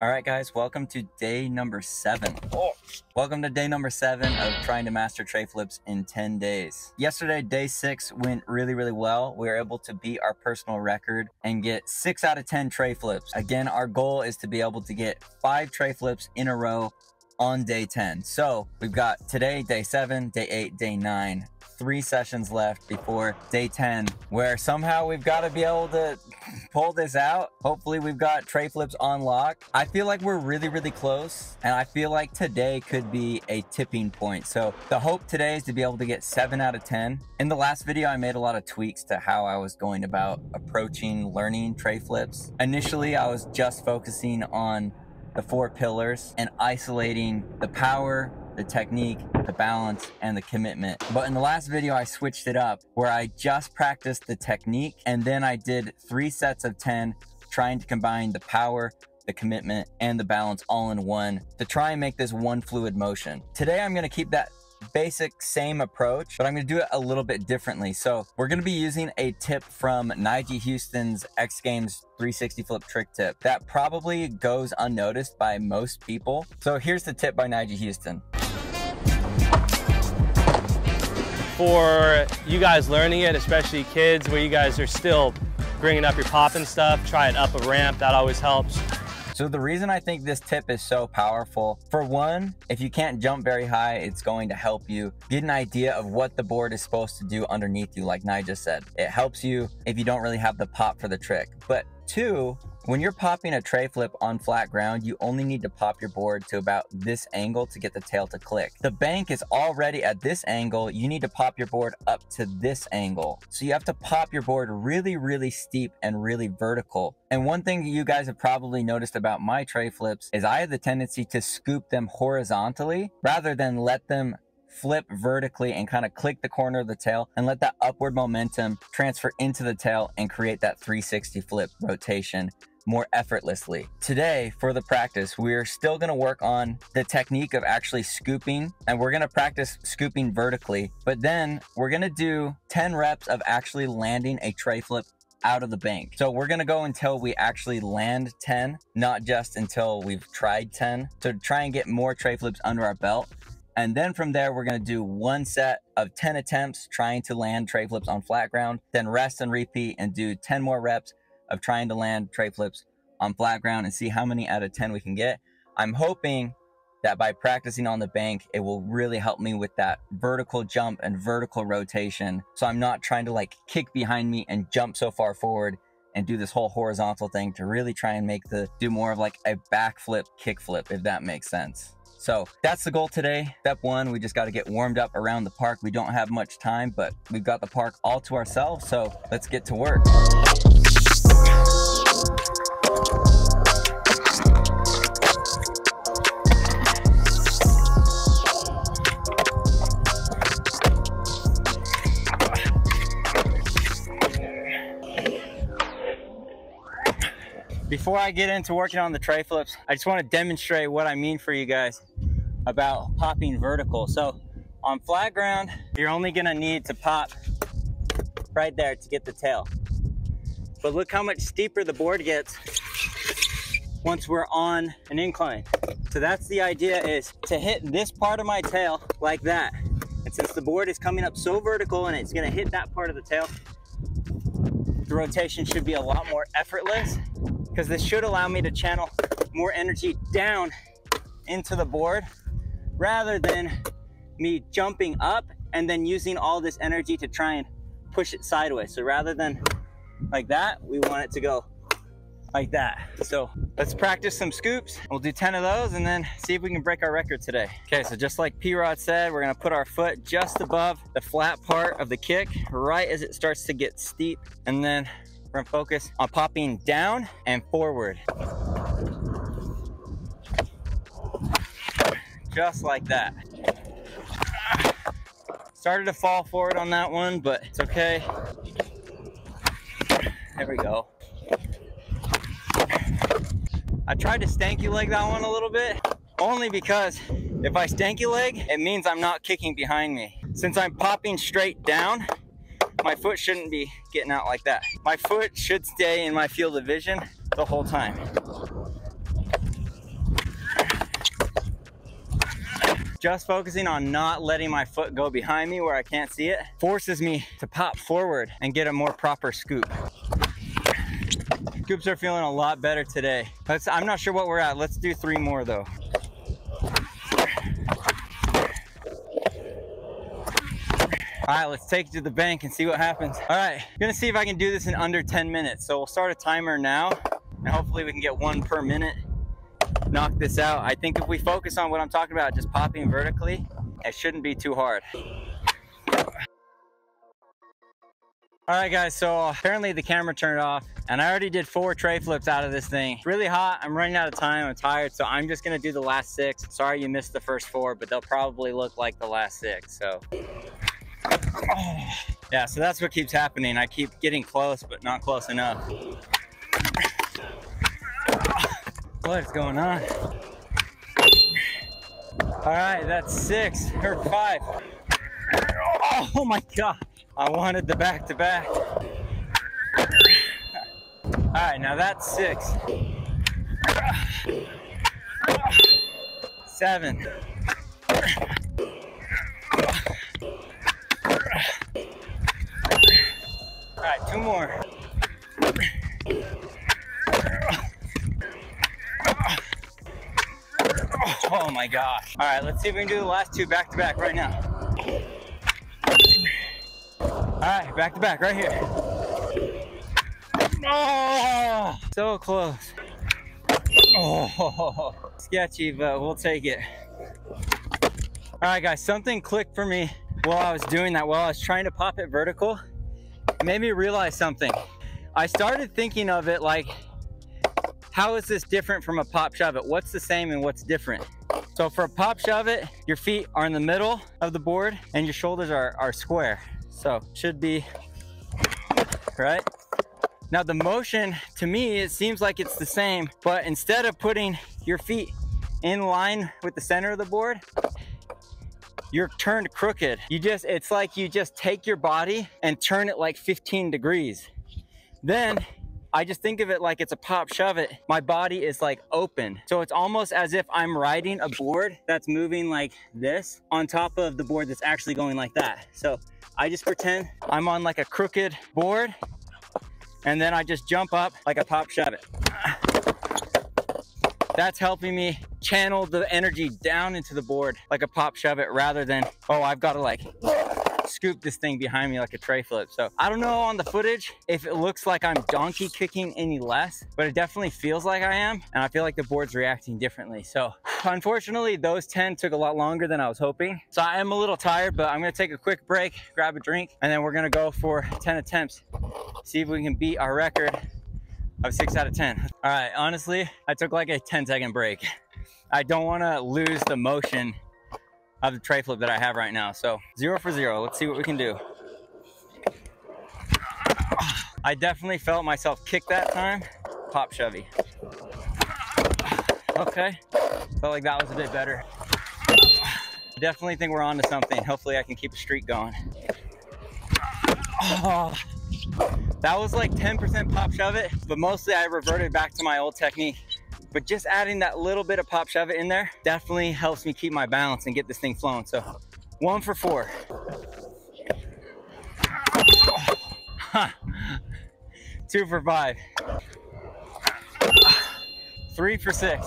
All right, guys, welcome to day number seven. Oh. Welcome to day number seven of trying to master tre flips in 10 days. Yesterday, day six went really, really well. We were able to beat our personal record and get six out of 10 tre flips. Again, our goal is to be able to get five tre flips in a row on day 10. So we've got today, day seven, day eight, day nine, three sessions left before day 10, where somehow we've got to be able to pull this out. Hopefully we've got tre flips on lock. I feel like we're really, really close. And I feel like today could be a tipping point. So the hope today is to be able to get seven out of 10. In the last video, I made a lot of tweaks to how I was going about approaching learning tre flips. Initially, I was just focusing on the four pillars and isolating the power, the technique, the balance, and the commitment. But in the last video, I switched it up where I just practiced the technique and then I did three sets of 10 trying to combine the power, the commitment, and the balance all in one to try and make this one fluid motion. Today, I'm gonna keep that basic same approach, but I'm gonna do it a little bit differently. So we're gonna be using a tip from Nyjah Huston's X Games 360 flip trick tip that probably goes unnoticed by most people. So here's the tip by Nyjah Huston. For you guys learning it, especially kids where you guys are still bringing up your pop and stuff, try it up a ramp, that always helps. So the reason I think this tip is so powerful, for one, if you can't jump very high, it's going to help you get an idea of what the board is supposed to do underneath you, like Nyjah said. It helps you if you don't really have the pop for the trick. But two, when you're popping a tre flip on flat ground, you only need to pop your board to about this angle to get the tail to click. The bank is already at this angle. You need to pop your board up to this angle. So you have to pop your board really, really steep and really vertical. And one thing you guys have probably noticed about my tre flips is I have the tendency to scoop them horizontally rather than let them flip vertically and kind of click the corner of the tail and let that upward momentum transfer into the tail and create that 360 flip rotation more effortlessly. Today, for the practice, we're still gonna work on the technique of actually scooping and we're gonna practice scooping vertically, but then we're gonna do 10 reps of actually landing a tre flip out of the bank. So we're gonna go until we actually land 10, not just until we've tried 10 to try and get more tre flips under our belt. And then from there, we're gonna do one set of 10 attempts trying to land tre flips on flat ground, then rest and repeat and do 10 more reps of trying to land tre flips on flat ground and see how many out of 10 we can get. I'm hoping that by practicing on the bank, it will really help me with that vertical jump and vertical rotation. So I'm not trying to like kick behind me and jump so far forward and do this whole horizontal thing to really try and make the do more of like a backflip kickflip, if that makes sense. So that's the goal today. Step one, we just got to get warmed up around the park. We don't have much time, but we've got the park all to ourselves. So let's get to work. Before I get into working on the tre flips, I just want to demonstrate what I mean for you guys about popping vertical. So on flat ground, you're only gonna need to pop right there to get the tail. But look how much steeper the board gets once we're on an incline. So that's the idea is to hit this part of my tail like that. And since the board is coming up so vertical and it's gonna hit that part of the tail, the rotation should be a lot more effortless because this should allow me to channel more energy down into the board rather than me jumping up and then using all this energy to try and push it sideways. So rather than like that, we want it to go like that. So let's practice some scoops. We'll do 10 of those and then see if we can break our record today. Okay, so just like P-Rod said, we're gonna put our foot just above the flat part of the kick, right as it starts to get steep. And then we're gonna focus on popping down and forward. Just like that. Started to fall forward on that one, but it's okay. There we go. I tried to stanky leg that one a little bit, only because if I stanky leg, it means I'm not kicking behind me. Since I'm popping straight down, my foot shouldn't be getting out like that. My foot should stay in my field of vision the whole time. Just focusing on not letting my foot go behind me where I can't see it forces me to pop forward and get a more proper scoop. Scoops are feeling a lot better today. Let's, I'm not sure what we're at. Let's do three more though. All right, let's take it to the bank and see what happens. All right, gonna see if I can do this in under 10 minutes. So we'll start a timer now and hopefully we can get one per minute, knock this out. I think if we focus on what I'm talking about, just popping vertically, it shouldn't be too hard. All right guys, so apparently the camera turned off and I already did four tre flips out of this thing. It's really hot, I'm running out of time, I'm tired, so I'm just gonna do the last six. Sorry you missed the first four, but they'll probably look like the last six, so. Yeah, so that's what keeps happening. I keep getting close, but not close enough. What's going on? All right, that's six or five. Oh my God. I wanted the back to back. All right, now that's six. Seven. All right, two more. Oh my gosh. All right, let's see if we can do the last two back to back right now. All right, back to back right here. Oh, so close. Oh, sketchy, but we'll take it. All right, guys, something clicked for me while I was doing that, while I was trying to pop it vertical. It made me realize something. I started thinking of it like, how is this different from a pop shove it? What's the same and what's different? So for a pop shove it, your feet are in the middle of the board and your shoulders are, are square. So should be, right? Now the motion, to me, it seems like it's the same, but instead of putting your feet in line with the center of the board, you're turned crooked. You just, it's like you just take your body and turn it like 15 degrees. Then I just think of it like it's a pop shove it. My body is like open. So it's almost as if I'm riding a board that's moving like this on top of the board that's actually going like that. So I just pretend I'm on like a crooked board and then I just jump up like a pop shove it. That's helping me channel the energy down into the board like a pop shove it rather than, oh, I've got to like scoop this thing behind me like a tre flip. So I don't know on the footage if it looks like I'm donkey kicking any less, but it definitely feels like I am. And I feel like the board's reacting differently. So unfortunately, those 10 took a lot longer than I was hoping. So I am a little tired, but I'm gonna take a quick break, grab a drink, and then we're gonna go for 10 attempts. See if we can beat our record of six out of 10. All right, honestly, I took like a 10 second break. I don't wanna lose the motion of the tre flip that I have right now. So zero for zero. Let's see what we can do. I definitely felt myself kick that time. Pop shovey. Okay. Felt like that was a bit better. Definitely think we're on to something. Hopefully I can keep a streak going. Oh, that was like 10% pop shove it, but mostly I reverted back to my old technique but just adding that little bit of pop shove it in there definitely helps me keep my balance and get this thing flowing. So one for four. Two for five. Three for six.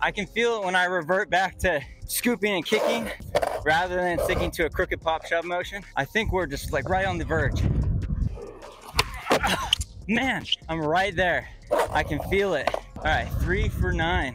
I can feel it when I revert back to scooping and kicking rather than sticking to a crooked pop shove motion. I think we're just like right on the verge. Man, I'm right there. I can feel it. All right, three for nine.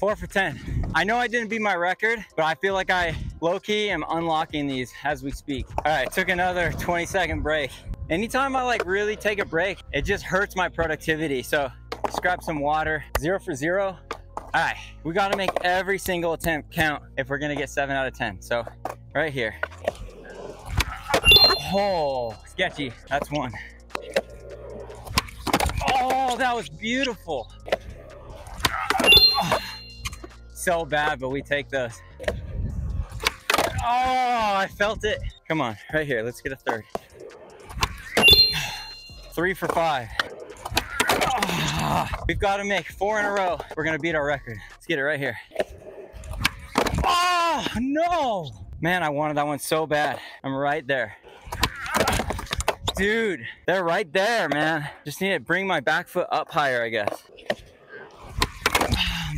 Four for 10. I know I didn't beat my record, but I feel like I low-key am unlocking these as we speak. All right, took another 20 second break. Anytime I like really take a break, it just hurts my productivity. So just grab some water, zero for zero. All right, we gotta make every single attempt count if we're gonna get seven out of 10. So right here. Oh, sketchy. That's one. Oh, that was beautiful. Oh, so bad, but we take those. Oh, I felt it. Come on, right here. Let's get a third. Three for five. Ah, we've got to make four in a row. We're gonna beat our record. Let's get it right here. Oh no! Man, I wanted that one so bad. I'm right there. Dude, they're right there, man. Just need to bring my back foot up higher, I guess. Oh,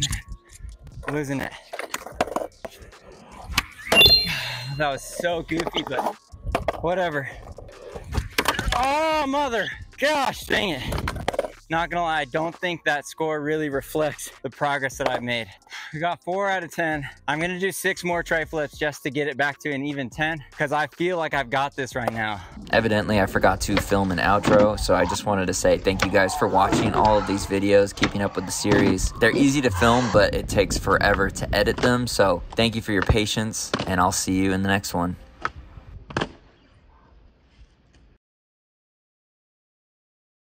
Losing it. That was so goofy, but whatever. Oh, mother. Gosh, dang it. Not gonna lie, I don't think that score really reflects the progress that I've made. We got four out of 10. I'm gonna do six more tre flips just to get it back to an even 10 because I feel like I've got this right now. Evidently, I forgot to film an outro, so I just wanted to say thank you guys for watching all of these videos, keeping up with the series. They're easy to film, but it takes forever to edit them, so thank you for your patience, and I'll see you in the next one.